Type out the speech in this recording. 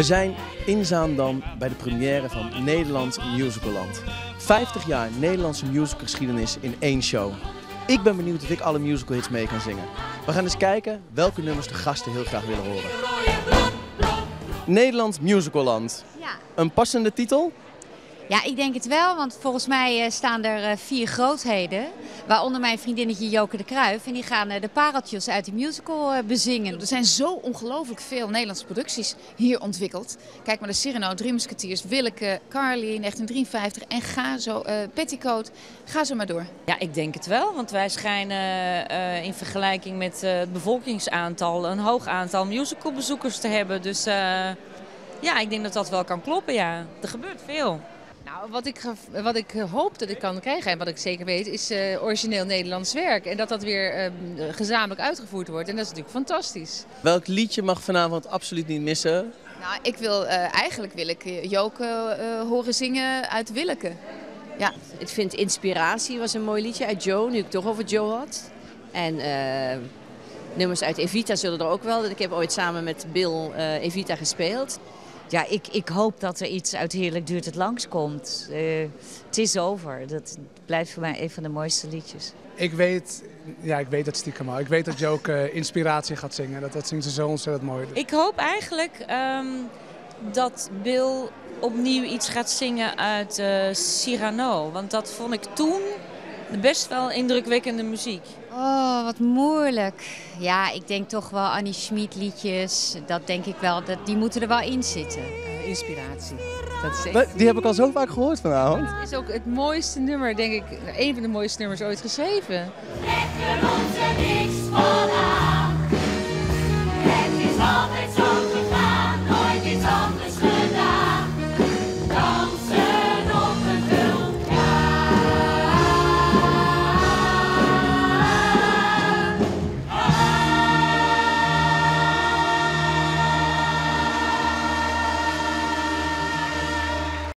We zijn in Zaandam bij de première van Nederlands Musicalland. 50 jaar Nederlandse musicalgeschiedenis in één show. Ik ben benieuwd of ik alle musical hits mee kan zingen. We gaan eens kijken welke nummers de gasten heel graag willen horen. Nederlands Musicalland. Ja. Een passende titel? Ja, ik denk het wel, want volgens mij eh, staan er eh, vier grootheden. Waaronder mijn vriendinnetje Joke de Kruif. En die gaan eh, de pareltjes uit de musical eh, bezingen. Er zijn zo ongelooflijk veel Nederlandse producties hier ontwikkeld. Kijk maar de Cyrano, Drie Musketeers, Willeke, Carly, 1953 en ga zo, eh Petticoat. Ga zo maar door. Ja, ik denk het wel, want wij schijnen eh, in vergelijking met eh, het bevolkingsaantal een hoog aantal musicalbezoekers te hebben. Dus eh, ja, ik denk dat dat wel kan kloppen, ja. Er gebeurt veel. Nou, wat ik, wat ik hoop dat ik kan krijgen en wat ik zeker weet is eh, origineel Nederlands werk. En dat dat weer eh, gezamenlijk uitgevoerd wordt. En dat is natuurlijk fantastisch. Welk liedje mag vanavond absoluut niet missen? Nou, ik wil, eh, eigenlijk wil ik eh, Joke eh, horen zingen uit Willeke. Ja, Ik vind Inspiratie was een mooi liedje uit Joe, nu ik het toch over Joe had. En eh, nummers uit Evita zullen er ook wel. Ik heb ooit samen met Bill eh, Evita gespeeld. Ja, ik, ik hoop dat er iets uit Heerlijk Duurt het langskomt. Eh het is over. Dat blijft voor mij een van de mooiste liedjes. Ik weet, ja, ik weet dat stiekem al. Ik weet dat Joke eh, inspiratie gaat zingen. Dat, dat zingt ze zo ontzettend mooi. Ik hoop eigenlijk ehm, dat Bill opnieuw iets gaat zingen uit eh, Cyrano. Want dat vond ik toen best wel indrukwekkende muziek. Oh, wat moeilijk. Ja, ik denk toch wel Annie Schmid liedjes. Dat denk ik wel, dat, die moeten er wel in zitten. Eh, inspiratie. Dat is, Die heb ik al zo vaak gehoord vanavond. is ook het mooiste nummer, denk ik. Een van de mooiste nummers ooit geschreven. Trekken ons er niks.